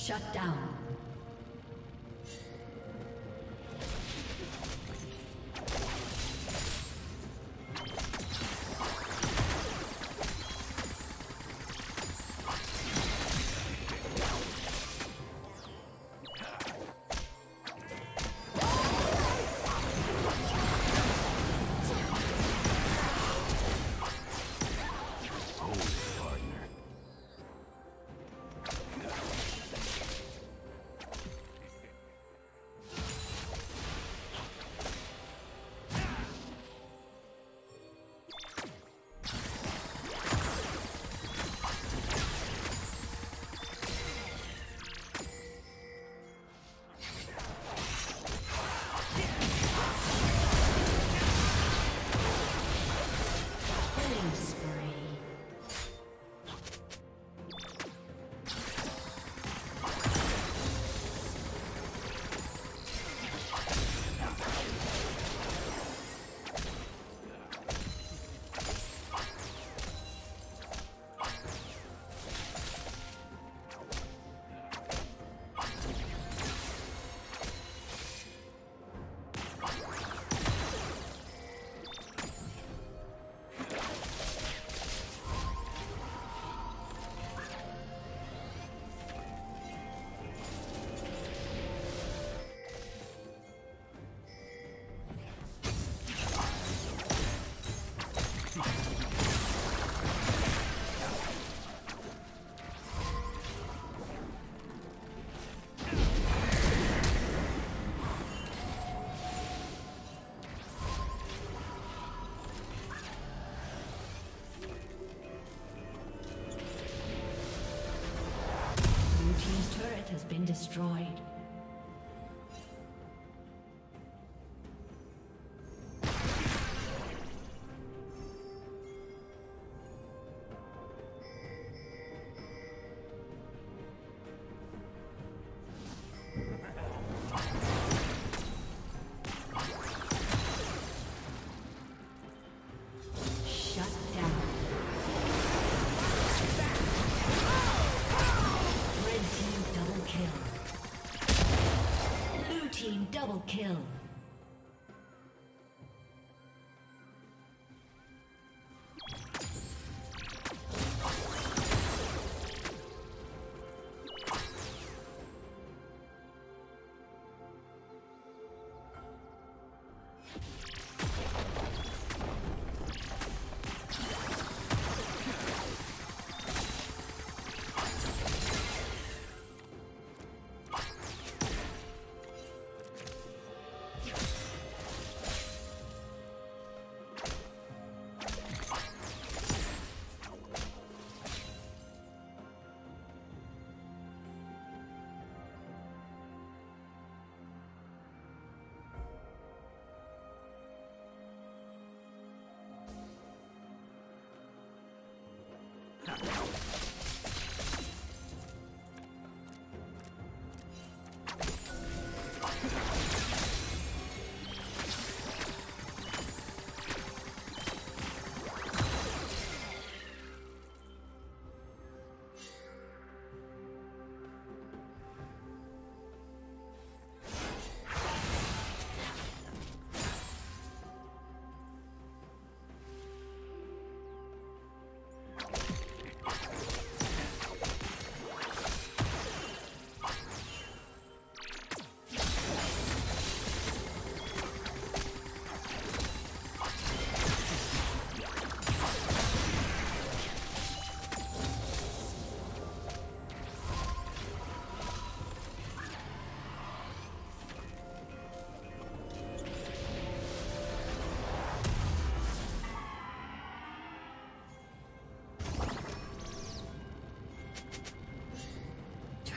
Shut down. Been destroyed. Kill. Let's go.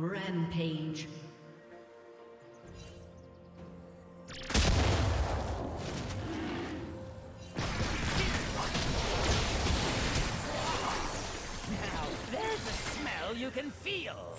Rampage. Now, there's a smell you can feel.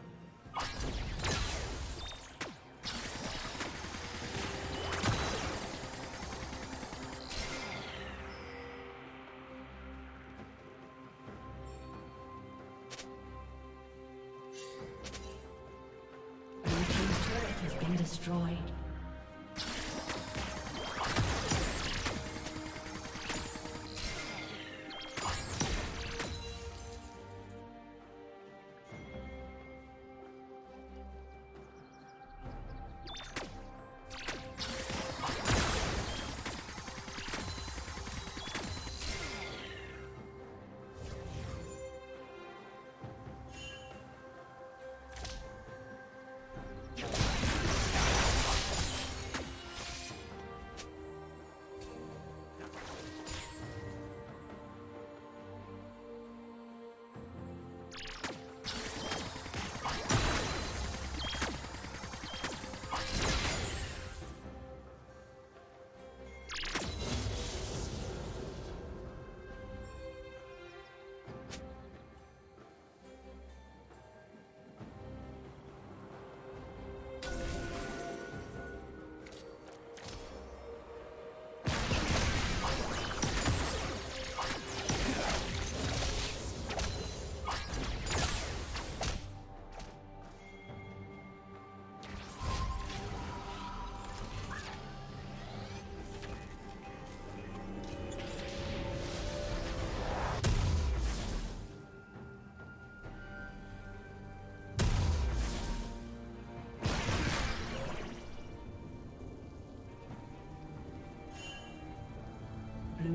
Destroyed.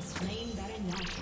Slain Baron Nashor.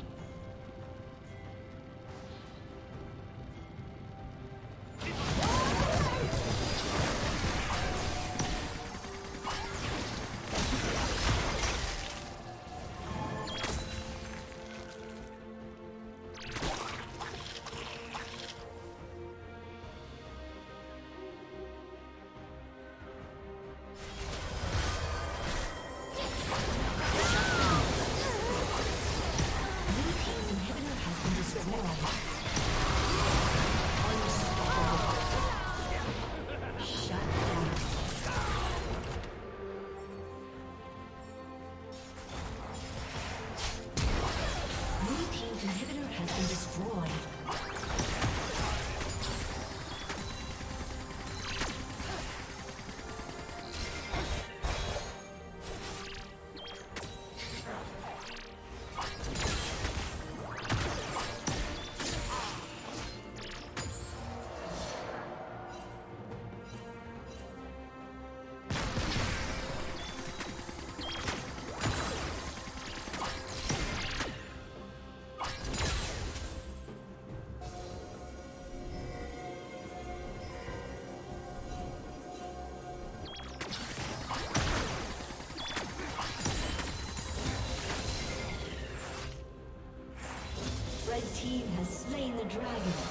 Dragon.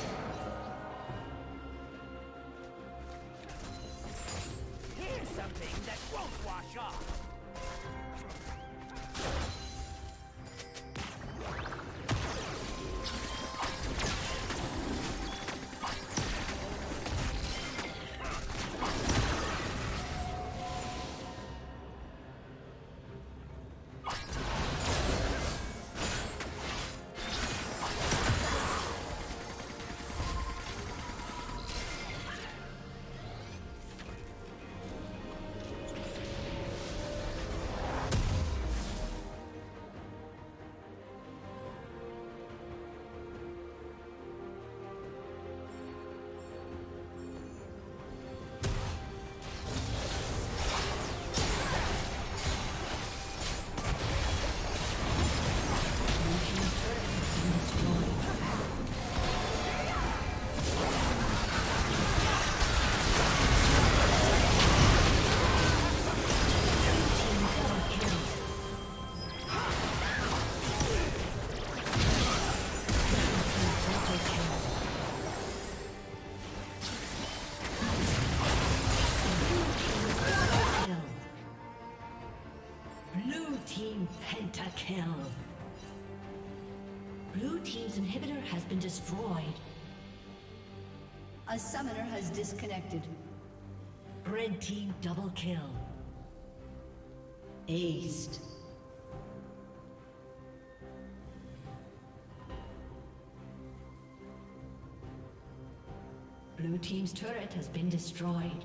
kill. Blue Team's inhibitor has been destroyed. A summoner has disconnected. Red Team double kill. Aced. Blue Team's turret has been destroyed.